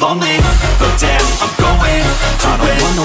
lonely, but damn, I'm going. To I don't want no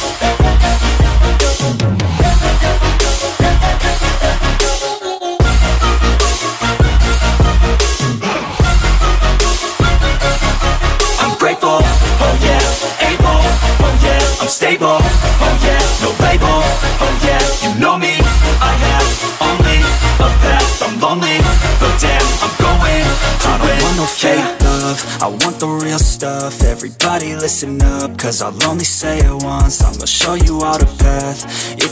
I want the real stuff. Everybody listen up, cause I'll only say it once. I'm gonna show you all the path,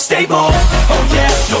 stable, oh yeah, no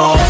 yeah,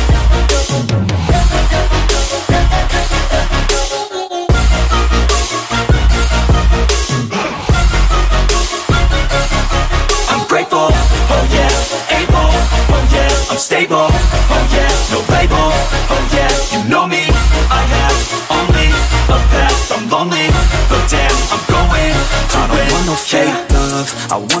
love, I want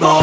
yeah,